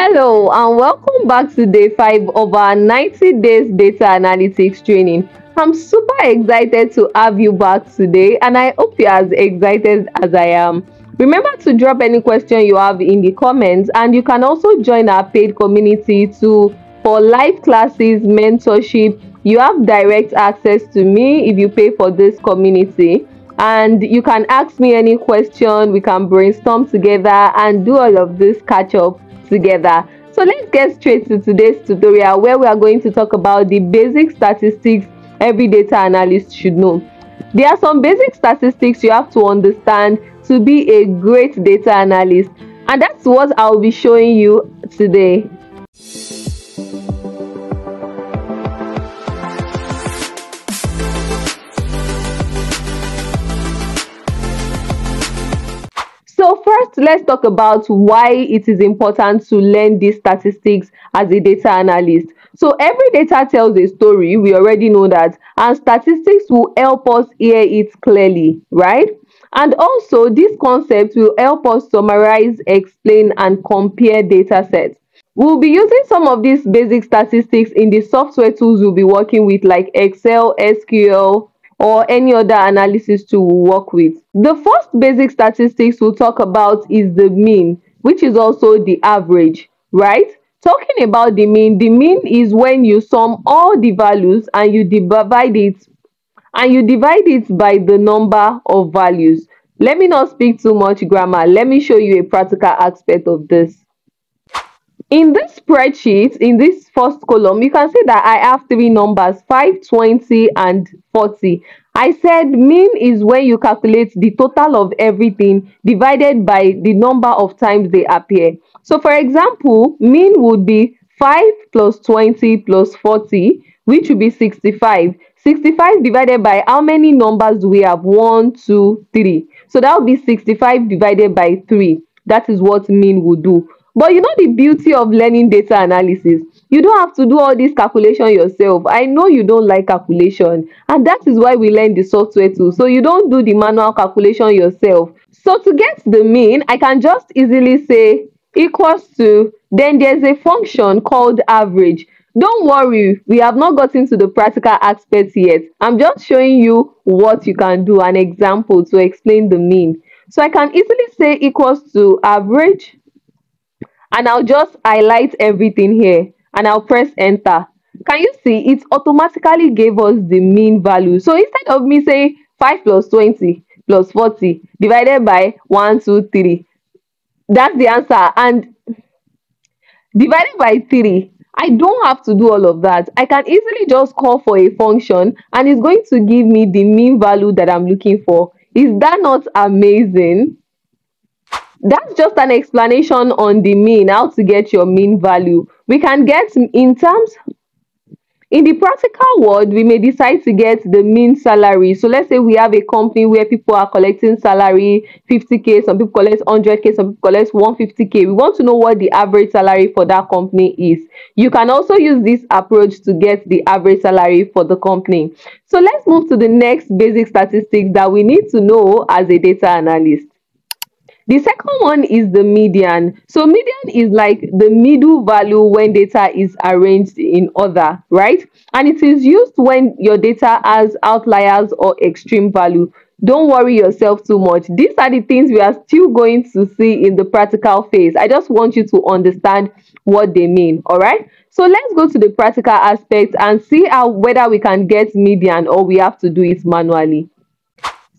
Hello and welcome back to day 5 of our 90 days data analytics training. I'm super excited to have you back today and I hope you're as excited as I am. Remember to drop any question you have in the comments and you can also join our paid community to for live classes, mentorship. You have direct access to me if you pay for this community and you can ask me any question we can brainstorm together and do all of this catch up together. So let's get straight to today's tutorial where we are going to talk about the basic statistics every data analyst should know. There are some basic statistics you have to understand to be a great data analyst and that's what i'll be showing you today So let's talk about why it is important to learn these statistics as a data analyst. So every data tells a story, we already know that, and statistics will help us hear it clearly, right? And also, this concept will help us summarize, explain, and compare data sets. We'll be using some of these basic statistics in the software tools we'll be working with like Excel, SQL, or any other analysis we work with. The first basic statistics we'll talk about is the mean, which is also the average, right? Talking about the mean, the mean is when you sum all the values and you divide it and you divide it by the number of values. Let me not speak too much grammar. Let me show you a practical aspect of this. In this spreadsheet, in this first column, you can see that I have three numbers, 5, 20, and 40. I said mean is when you calculate the total of everything divided by the number of times they appear. So for example, mean would be 5 plus 20 plus 40, which would be 65. 65 divided by how many numbers do we have? 1, 2, 3. So that would be 65 divided by 3. That is what mean would do. But you know the beauty of learning data analysis? You don't have to do all this calculation yourself. I know you don't like calculation and that is why we learn the software too. So you don't do the manual calculation yourself. So to get the mean, I can just easily say equals to, then there's a function called average. Don't worry, we have not gotten to the practical aspects yet. I'm just showing you what you can do, an example to explain the mean. So I can easily say equals to average and I'll just highlight everything here and I'll press enter. Can you see it automatically gave us the mean value. So instead of me saying 5 plus 20 plus 40 divided by 1, 2, 3, that's the answer. And divided by 3, I don't have to do all of that. I can easily just call for a function and it's going to give me the mean value that I'm looking for. Is that not amazing? That's just an explanation on the mean how to get your mean value. We can get in terms in the practical world we may decide to get the mean salary. So let's say we have a company where people are collecting salary 50k some people collect 100k some people collect 150k we want to know what the average salary for that company is. You can also use this approach to get the average salary for the company. So let's move to the next basic statistics that we need to know as a data analyst the second one is the median. So median is like the middle value when data is arranged in order, right? And it is used when your data has outliers or extreme value. Don't worry yourself too much. These are the things we are still going to see in the practical phase. I just want you to understand what they mean, all right? So let's go to the practical aspect and see how whether we can get median or we have to do it manually.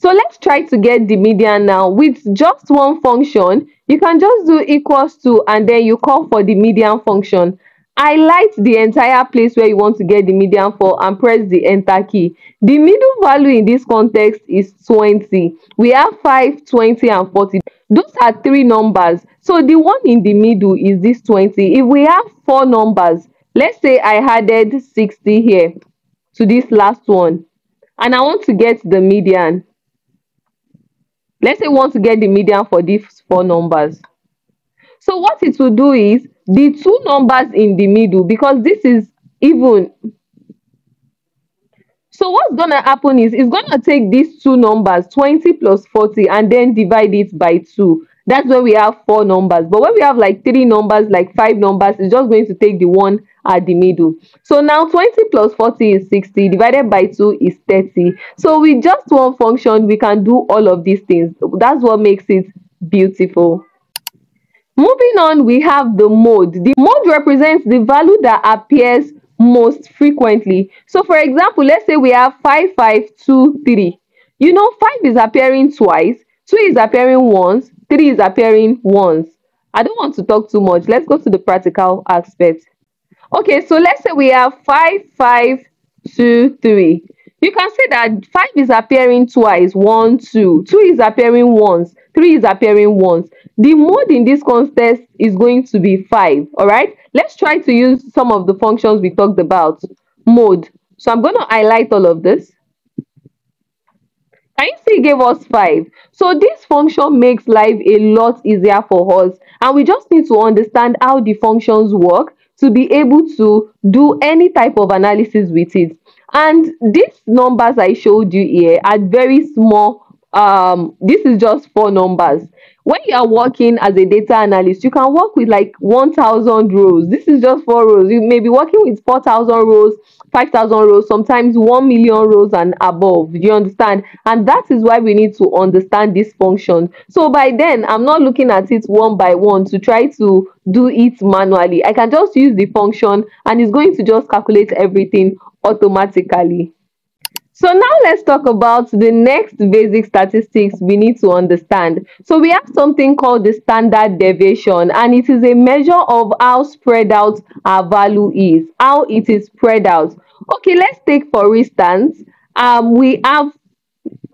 So let's try to get the median now. With just one function, you can just do equals to and then you call for the median function. I Highlight the entire place where you want to get the median for and press the enter key. The middle value in this context is 20. We have 5, 20 and 40. Those are three numbers. So the one in the middle is this 20. If we have four numbers, let's say I added 60 here to this last one and I want to get the median let's say we want to get the median for these four numbers. So what it will do is the two numbers in the middle because this is even. So what's gonna happen is it's gonna take these two numbers 20 plus 40 and then divide it by 2 That's when we have four numbers. But when we have like three numbers, like five numbers, it's just going to take the one at the middle. So now 20 plus 40 is 60, divided by 2 is 30. So with just one function, we can do all of these things. That's what makes it beautiful. Moving on, we have the mode. The mode represents the value that appears most frequently. So for example, let's say we have 5, 5, 2, 3. You know, 5 is appearing twice, 2 is appearing once, 3 is appearing once. I don't want to talk too much. Let's go to the practical aspect. Okay, so let's say we have 5, 5, 2, 3. You can see that 5 is appearing twice, 1, 2. 2 is appearing once, 3 is appearing once. The mode in this context is going to be 5, alright? Let's try to use some of the functions we talked about. Mode. So I'm going to highlight all of this. Can you see gave us 5? So this function makes life a lot easier for us. And we just need to understand how the functions work to be able to do any type of analysis with it. And these numbers I showed you here are very small. Um, this is just four numbers when you are working as a data analyst, you can work with like 1,000 rows. This is just four rows. You may be working with 4,000 rows, 5,000 rows, sometimes 1 million rows and above. Do you understand? And that is why we need to understand this function. So by then, I'm not looking at it one by one to try to do it manually. I can just use the function and it's going to just calculate everything automatically. So now let's talk about the next basic statistics we need to understand. So we have something called the standard deviation and it is a measure of how spread out our value is, how it is spread out. Okay, let's take for instance, um, we have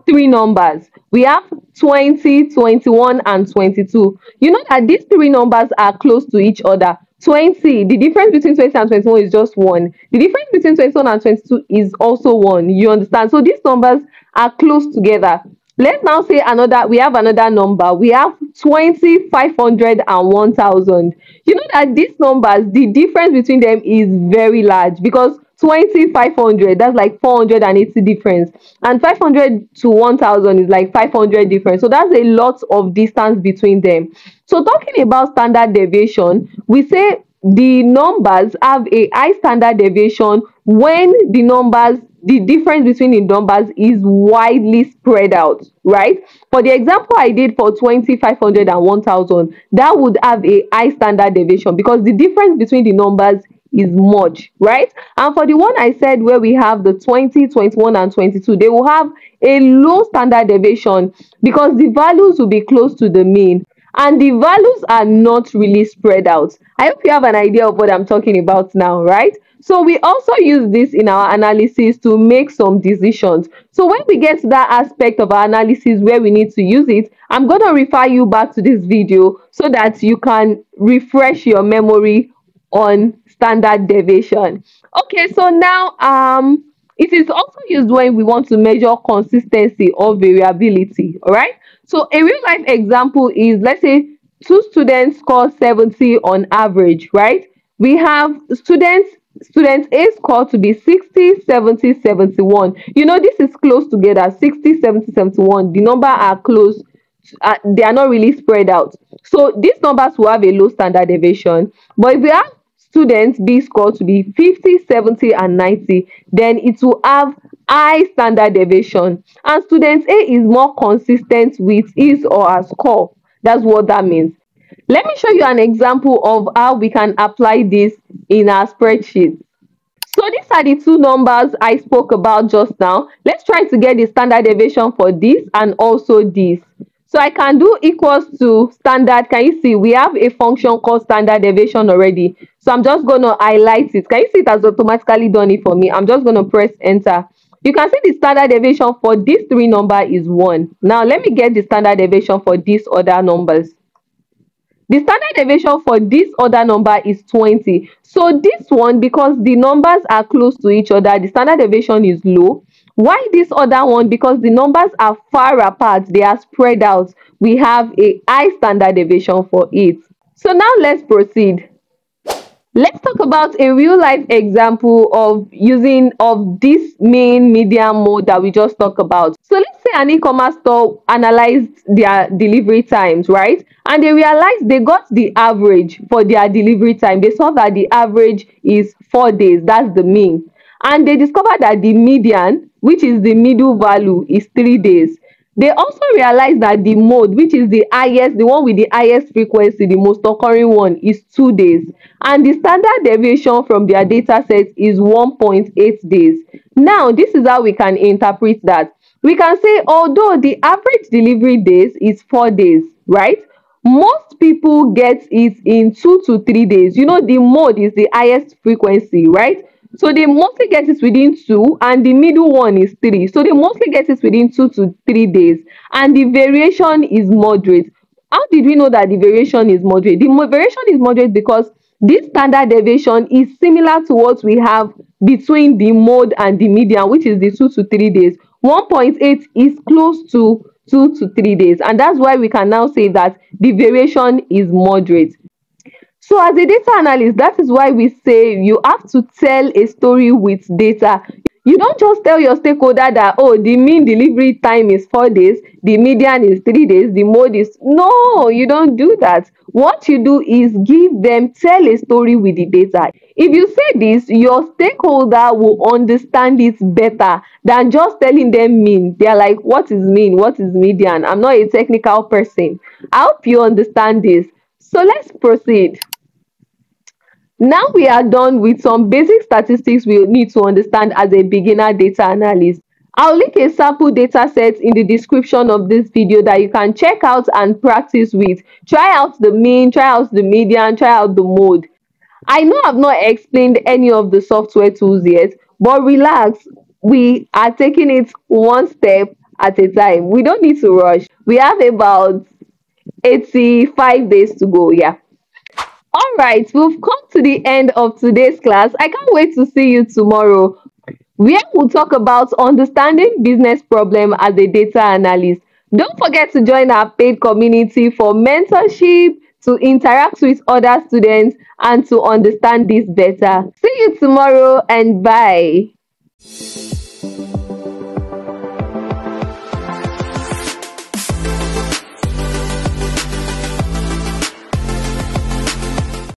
three numbers. We have 20, 21 and 22. You know that these three numbers are close to each other. 20 the difference between 20 and 21 is just one. The difference between 21 and 22 is also one. You understand? So these numbers are close together. Let's now say another we have another number. We have 20 500 and 1000 you know that these numbers the difference between them is very large because 20 500 that's like 480 difference. And 500 to 1000 is like 500 difference. So that's a lot of distance between them. So talking about standard deviation we say the numbers have a high standard deviation when the numbers the difference between the numbers is widely spread out right? For the example i did for 20 500 and 1000 that would have a high standard deviation because the difference between the numbers is much, right? And for the one I said where we have the 20, 21, and 22, they will have a low standard deviation because the values will be close to the mean and the values are not really spread out. I hope you have an idea of what I'm talking about now, right? So we also use this in our analysis to make some decisions. So when we get to that aspect of our analysis where we need to use it, I'm going to refer you back to this video so that you can refresh your memory on standard deviation. Okay, so now um it is also used when we want to measure consistency or variability. All right. So a real life example is let's say two students score 70 on average, right? We have students students A score to be 60, 70, 71. You know, this is close together 60, 70, 71. The number are close, uh, they are not really spread out. So these numbers will have a low standard deviation. But if we have students B score to be 50, 70, and 90, then it will have high standard deviation. And student A is more consistent with his or her score. That's what that means. Let me show you an example of how we can apply this in our spreadsheet. So these are the two numbers I spoke about just now. Let's try to get the standard deviation for this and also this. So I can do equals to standard. Can you see we have a function called standard deviation already. So I'm just going to highlight it. Can you see it has automatically done it for me? I'm just going to press enter. You can see the standard deviation for these three number is 1. Now let me get the standard deviation for these other numbers. The standard deviation for this other number is 20. So this one, because the numbers are close to each other, the standard deviation is low. Why this other one? Because the numbers are far apart, they are spread out. We have a high standard deviation for it. So now let's proceed. Let's talk about a real life example of using of this mean median mode that we just talked about. So let's say an e-commerce store analyzed their delivery times, right? And they realized they got the average for their delivery time. They saw that the average is four days. That's the mean. And they discovered that the median, which is the middle value, is three days. They also realized that the mode, which is the highest, the one with the highest frequency, the most occurring one, is two days. And the standard deviation from their data set is 1.8 days. Now, this is how we can interpret that. We can say, although the average delivery days is four days, right? Most people get it in two to three days. You know, the mode is the highest frequency, right? So they mostly get it within two, and the middle one is three. So they mostly get it within two to three days, and the variation is moderate. How did we know that the variation is moderate? The variation is moderate because this standard deviation is similar to what we have between the mode and the median, which is the two to three days. 1.8 is close to two to three days, and that's why we can now say that the variation is moderate. So as a data analyst, that is why we say you have to tell a story with data. You don't just tell your stakeholder that, oh, the mean delivery time is four days, the median is three days, the mode is. No, you don't do that. What you do is give them, tell a story with the data. If you say this, your stakeholder will understand it better than just telling them mean. They're like, what is mean? What is median? I'm not a technical person. I hope you understand this. So let's proceed. Now we are done with some basic statistics we need to understand as a beginner data analyst. I'll link a sample data set in the description of this video that you can check out and practice with. Try out the mean, try out the median, try out the mode. I know I've not explained any of the software tools yet, but relax, we are taking it one step at a time. We don't need to rush. We have about 85 days to go, yeah. All right, we've come to the end of today's class. I can't wait to see you tomorrow, we'll talk about understanding business problem as a data analyst. Don't forget to join our paid community for mentorship, to interact with other students, and to understand this better. See you tomorrow and bye.